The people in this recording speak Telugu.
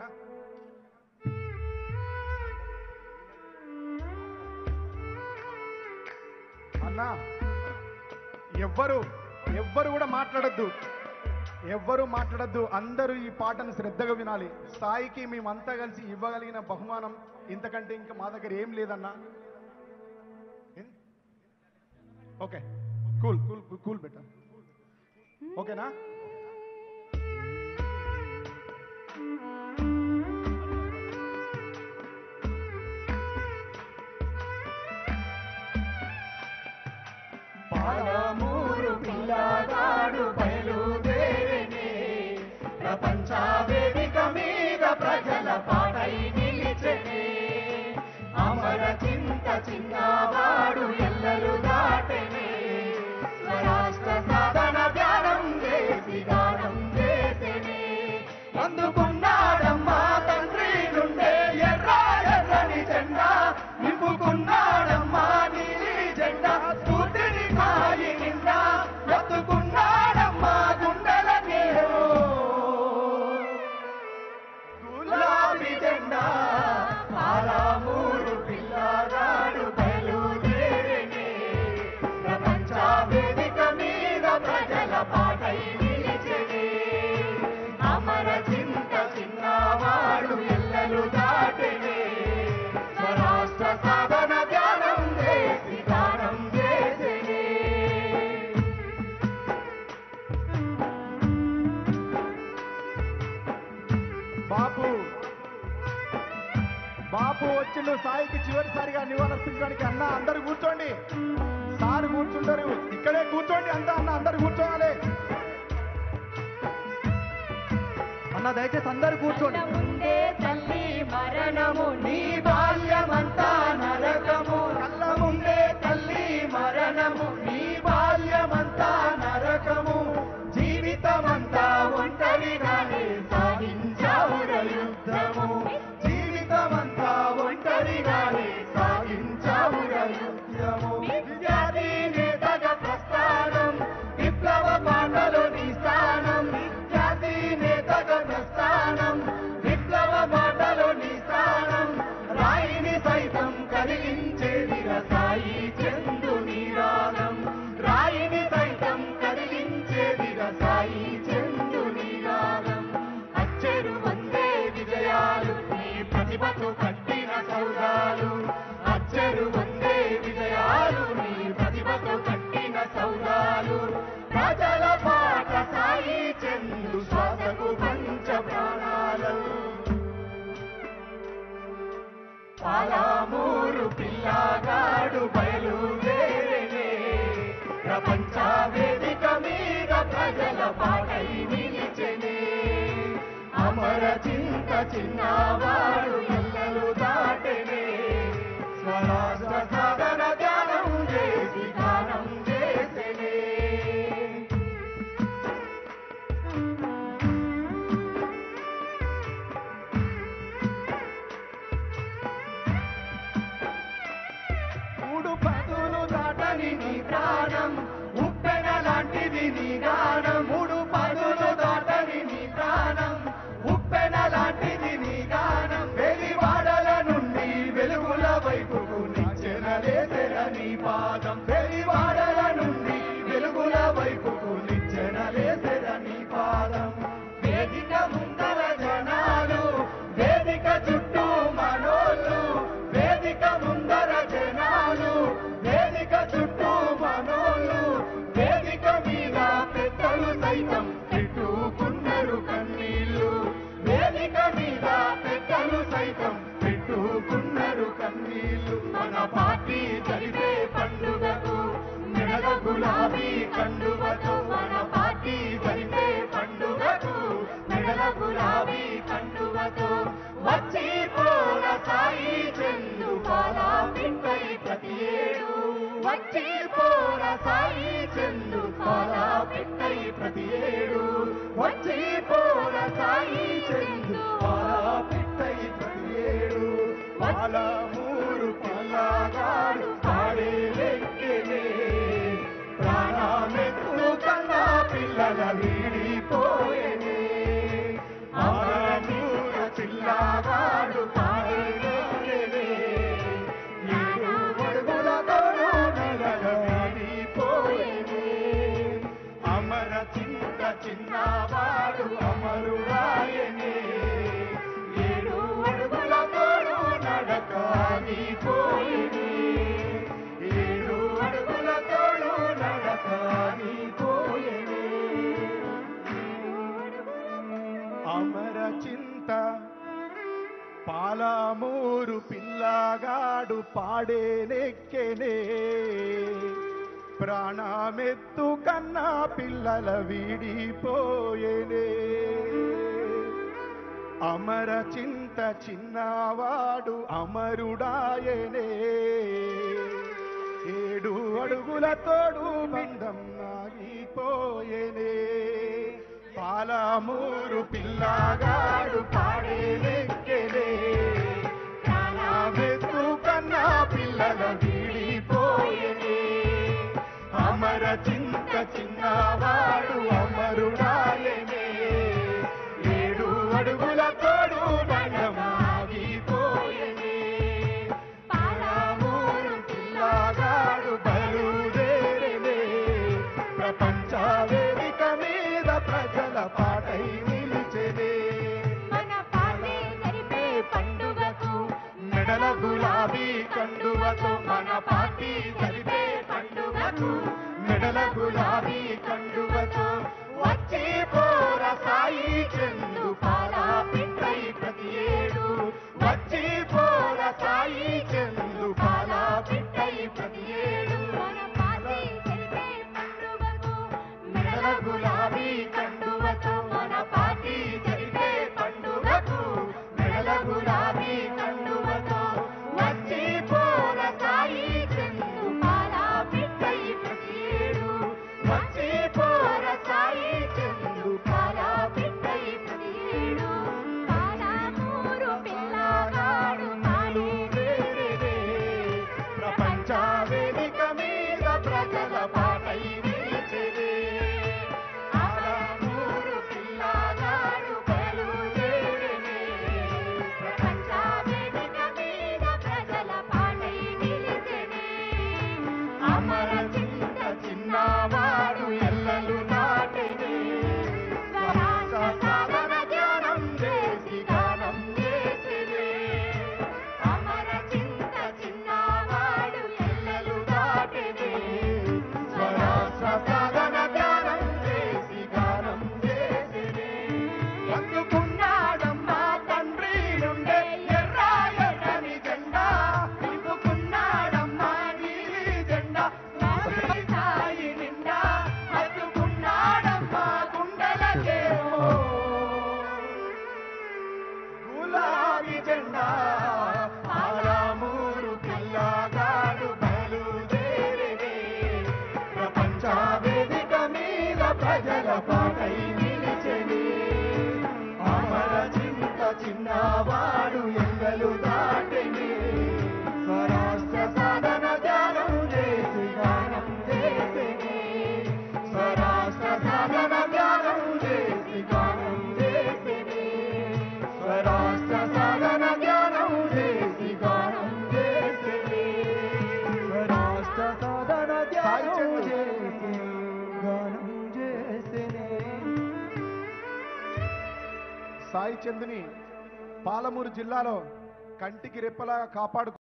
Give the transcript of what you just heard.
ఓకేనా అన్నా ఎవ్వరు ఎవ్వరు కూడా మాట్లాడద్దు. ఎవ్వరు మాట్లాడద్దు. అందరూ ఈ పాటను శ్రద్ధగా వినాలి. సాయికి మేమంతా కలిసి ఇవ్వగలిగిన బహుమానం ఇంతకంటే ఇంకా మా దగ్గర ఏం లేదన్నా. Okay. Cool cool cool better. ఓకేనా? పాలమూరు పిల్లగాడు బయలుదేరినే. ప్రపంచ వేదిక మీద ప్రజల పాటై నిలిచెనే. అమర చింత చిన్నవాడు బాపు బాపు వచ్చిండు సాయికి చివరిసారిగా నివాళులర్పించడానికి అన్న అందరు కూర్చోండి. సార్ కూర్చుంటారు. ఇక్కడే కూర్చోండి అంతా అన్న అందరు కూర్చోవాలి. అన్న దయచేసి అందరు కూర్చోండి. ముందే తల్లి మరణము నీ ti. పాలమూరు పిల్లగాడు బయలుదేరినే. ప్రపంచ వేదిక మీద ప్రజల పాటై నిలిచెనే. అమర చింత చిన్నవాడు ఎల్లలు దాటనే. స్వరాజ ప్రాణం. ఉప్పెన లాంటిది నీ గానం మూడు పార్టీ జరిపే పండుగకు మెడల గులాబీ కండువతో మన పార్టీ జరిపే పండుగకు మెడల గులాబీ కండువతో వచ్చి పోర సాయి చందు పాలా పిట్టై ప్రతి ఏడు. వచ్చి పోర సాయి చందు పాలా పిట్టై ప్రతి ఏడు. వచ్చి పోర సాయి చందు పాలా పిట్టై ప్రతి ఏడు. పాలమూరు పాగాడు పాడే నెక్కెనే ప్రాణమెత్తు కన్నా పిల్లల వీడిపోయేనే అమర చింత చిన్నవాడు అమరుడాయనే ఏడు అడుగుల తోడు బంధం నాగిపోయేనే పాలమూరు పిల్లగాడు పాడే నెక్కెనే తల విడిపోయే. అమర చింత చిన్నవాడు అమరుడా. I don't tomar. అమర చింత చిన్నవాడు చిన్నవాడు ఎండలు దాటిని స్వరాష్ట్ర సాధన ధ్యానం చేసి గానం చేసిని స్వరాష్ట్ర సాధన ధ్యానం చేసి గానం చేసిని స్వరాష్ట్ర సాధన ధ్యానం చేసి గానం చేసిని స్వరాష్ట్ర సాధన ధ్యానం చేసి. సాయి చందుని పాలమూరు జిల్లాలో కంటికి రెప్పలాగా కాపాడుకు